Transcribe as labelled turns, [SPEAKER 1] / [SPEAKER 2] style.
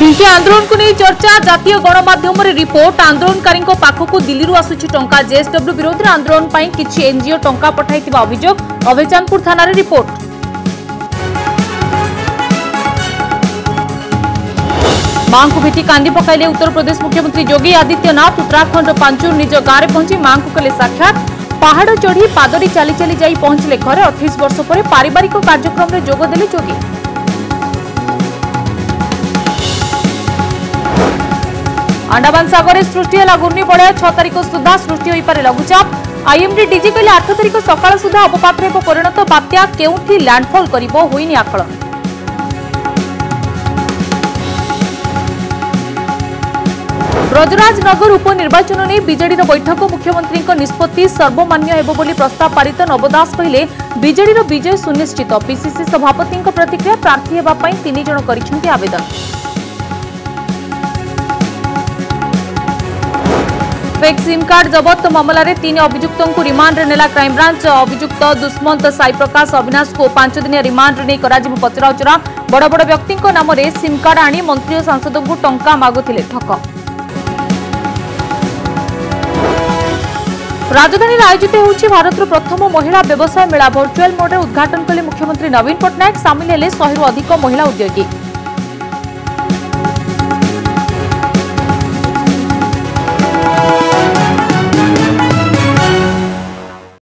[SPEAKER 1] ডিহি আন্দোলনকু নেই চর্চা জাতীয় গণমাধ্যমের রিপোর্ট আন্দোলনকারী পাখক দিল্লি আসুচি টঙ্কা জেএসডব্লু বিরোধী আন্দোলন কিছু এনজিও টঙ্কা পঠাই অভিযোগ অভেচানপুর থানার রিপোর্ট মাঙ্কু ভেটি কান্দি পকাইলে উত্তরপ্রদেশ মুখ্যমন্ত্রী যোগী আদিত্যনাথ উত্তরাখণ্ড পাঞ্চুর নিজ গাঁরে পৌঁছি মাঙ্কু কলে সাক্ষাৎ পাহাড় চড়ি পাদরি চালি চালি যাই পৌঁছলে ঘরে অঠেইশ বর্ষ পরে পারিবারিক কার্যক্রমে যোগদেলে যোগী আন্ডামান সাগরে সৃষ্টি হল ঘূর্ণিবলয় ছ তারিখ সুদ্ধা সৃষ্টি হইপারে লঘুচাপ আইএমডি ডিজি কহিলে আঠ তারিখ সকাল সুদ্ধা অবপাতরে পরিণত বাত্যা কেউঠি ল্যান্ডফল করিব হইনি আকলন ব্রজরাজনগর উপনির্বাচন নিয়ে বিজেডির বৈঠক মুখ্যমন্ত্রী নিষ্পতি সর্বমান্য হব বলে প্রস্তাব পারিত নব দাস কহিলে বিজেডির বিজয় সুনিশ্চিত পিসিসি সভাপতি প্রতিক্রিয়া প্রার্থী হওয়া তিন জন করেছেন আবেদন ফেক সিম কার্ড জবত মামলায় তিন অভিযুক্ত রিমান্ডে নেলা ক্রাইমব্রাঞ্চ অভিযুক্ত দুষ্মন্ত সাই প্রকাশ অবিনাশকে পাঁচ দিনিয়া রিমান্ডে নিয়ে করা পচরাউচরা বড় বড় ব্যক্তি নামে সিম কার্ড আনি মন্ত্রী ও সাংসদ টঙ্কা মাগুলে ঠক রাজধানী আয়োজিত হচ্ছে ভারতের প্রথম মহিলা ব্যবসায় মেলা ভর্চুয়াল মোডে উদ্ঘাটন কলে মুখ্যমন্ত্রী নবীন পট্টনাক সামিল হলে শহে অধিক মহিলা উদ্যোগী